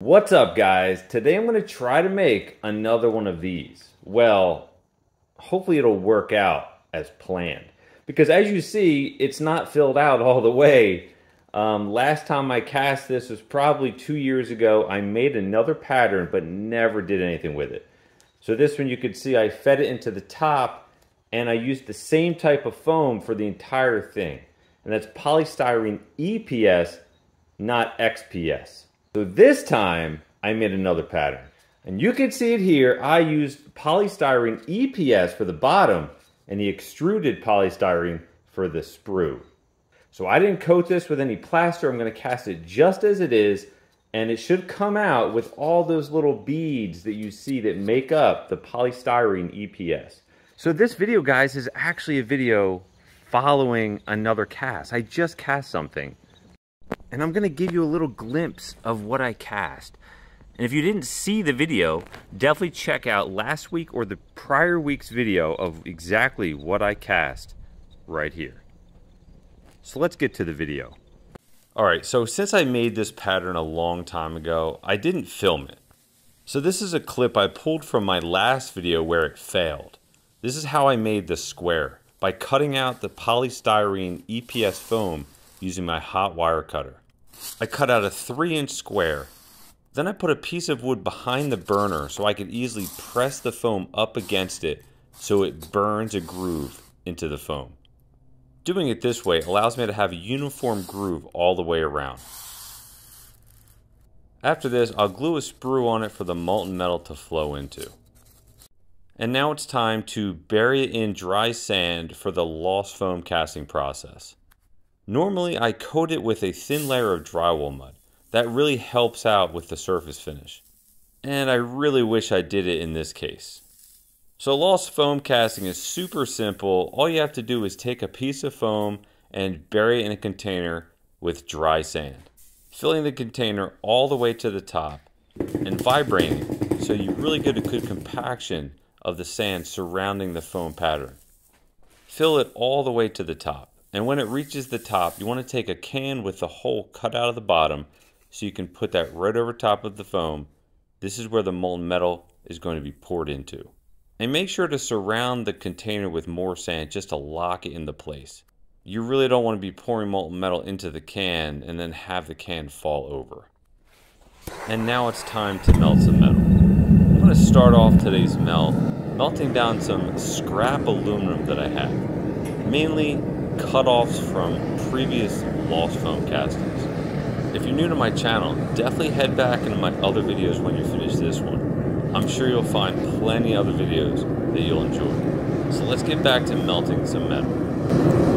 What's up guys? Today I'm going to try to make another one of these. Well, hopefully it'll work out as planned. Because as you see, it's not filled out all the way. Um, last time I cast this was probably two years ago. I made another pattern but never did anything with it. So this one you can see I fed it into the top and I used the same type of foam for the entire thing. And that's polystyrene EPS, not XPS. So this time I made another pattern. And you can see it here. I used polystyrene EPS for the bottom and the extruded polystyrene for the sprue. So I didn't coat this with any plaster. I'm going to cast it just as it is. And it should come out with all those little beads that you see that make up the polystyrene EPS. So this video, guys, is actually a video following another cast. I just cast something and I'm gonna give you a little glimpse of what I cast. And if you didn't see the video, definitely check out last week or the prior week's video of exactly what I cast right here. So let's get to the video. All right, so since I made this pattern a long time ago, I didn't film it. So this is a clip I pulled from my last video where it failed. This is how I made the square, by cutting out the polystyrene EPS foam using my hot wire cutter. I cut out a 3 inch square. Then I put a piece of wood behind the burner so I could easily press the foam up against it so it burns a groove into the foam. Doing it this way allows me to have a uniform groove all the way around. After this, I'll glue a sprue on it for the molten metal to flow into. And now it's time to bury it in dry sand for the lost foam casting process. Normally I coat it with a thin layer of drywall mud. That really helps out with the surface finish. And I really wish I did it in this case. So lost foam casting is super simple. All you have to do is take a piece of foam and bury it in a container with dry sand. Filling the container all the way to the top and vibrating so you really get a good compaction of the sand surrounding the foam pattern. Fill it all the way to the top. And when it reaches the top, you want to take a can with the hole cut out of the bottom so you can put that right over top of the foam. This is where the molten metal is going to be poured into. And make sure to surround the container with more sand just to lock it into place. You really don't want to be pouring molten metal into the can and then have the can fall over. And now it's time to melt some metal. I'm going to start off today's melt melting down some scrap aluminum that I have. Mainly cutoffs from previous lost foam castings. If you're new to my channel, definitely head back into my other videos when you finish this one. I'm sure you'll find plenty other videos that you'll enjoy. So let's get back to melting some metal.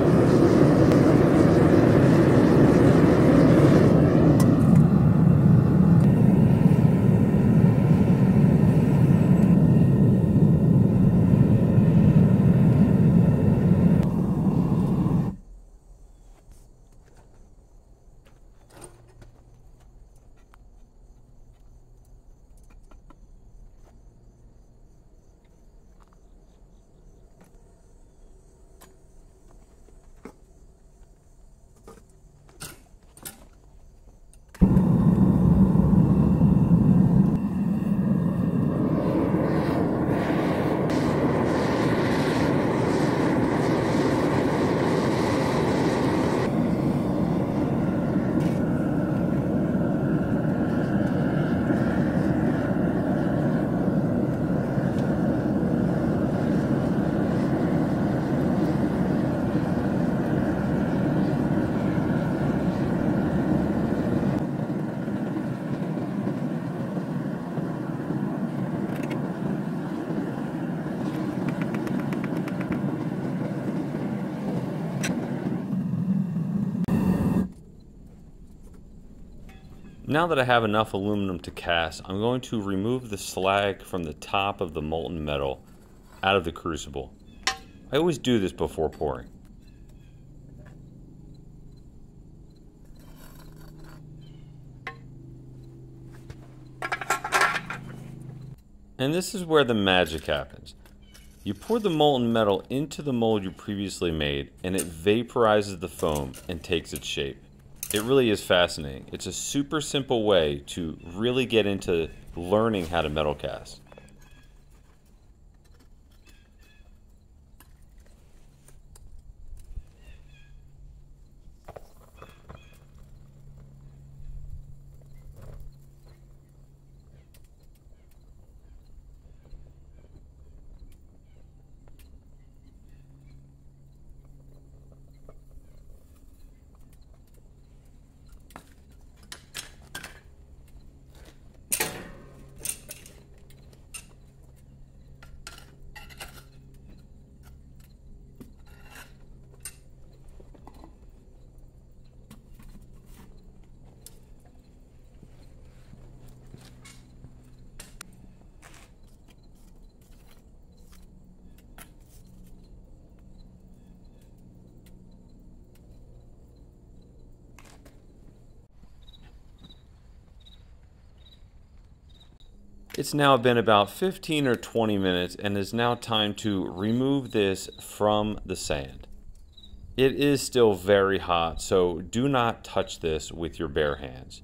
Now that I have enough aluminum to cast, I'm going to remove the slag from the top of the molten metal out of the crucible. I always do this before pouring. And this is where the magic happens. You pour the molten metal into the mold you previously made and it vaporizes the foam and takes its shape. It really is fascinating. It's a super simple way to really get into learning how to metal cast. It's now been about 15 or 20 minutes and is now time to remove this from the sand. It is still very hot, so do not touch this with your bare hands.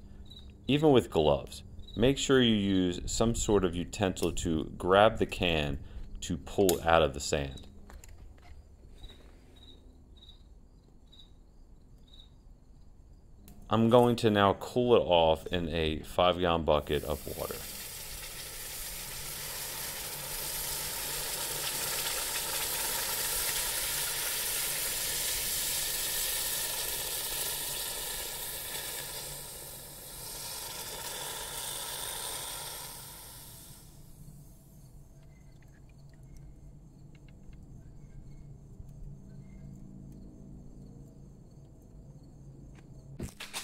Even with gloves, make sure you use some sort of utensil to grab the can to pull out of the sand. I'm going to now cool it off in a 5 gallon bucket of water.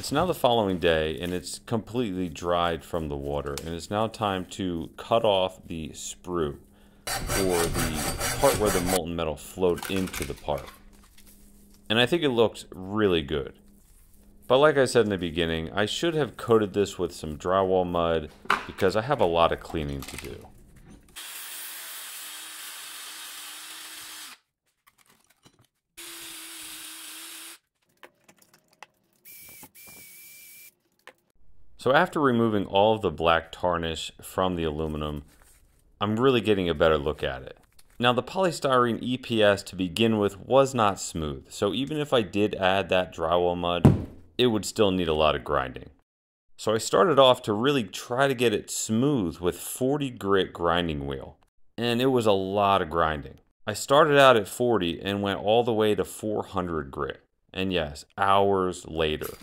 It's now the following day and it's completely dried from the water and it's now time to cut off the sprue or the part where the molten metal flowed into the part. And I think it looks really good. But like I said in the beginning, I should have coated this with some drywall mud because I have a lot of cleaning to do. So after removing all of the black tarnish from the aluminum, I'm really getting a better look at it. Now the polystyrene EPS to begin with was not smooth, so even if I did add that drywall mud, it would still need a lot of grinding. So I started off to really try to get it smooth with 40 grit grinding wheel, and it was a lot of grinding. I started out at 40 and went all the way to 400 grit, and yes, hours later.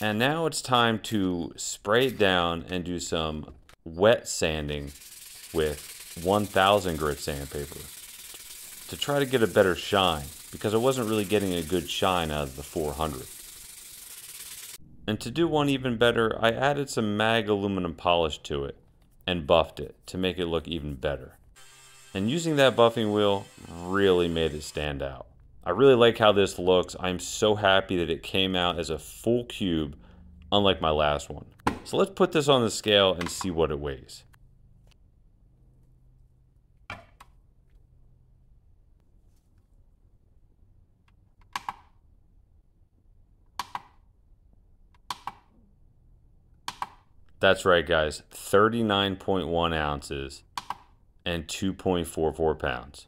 And now it's time to spray it down and do some wet sanding with 1000 grit sandpaper to try to get a better shine because I wasn't really getting a good shine out of the 400. And to do one even better, I added some mag aluminum polish to it and buffed it to make it look even better. And using that buffing wheel really made it stand out. I really like how this looks. I'm so happy that it came out as a full cube, unlike my last one. So let's put this on the scale and see what it weighs. That's right, guys. 39.1 ounces and 2.44 pounds.